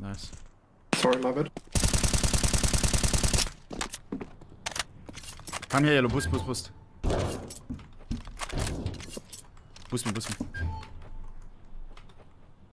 Nice. Sorry, my bad. Come here, yellow. Boost, boost, boost. Boost me, boost me.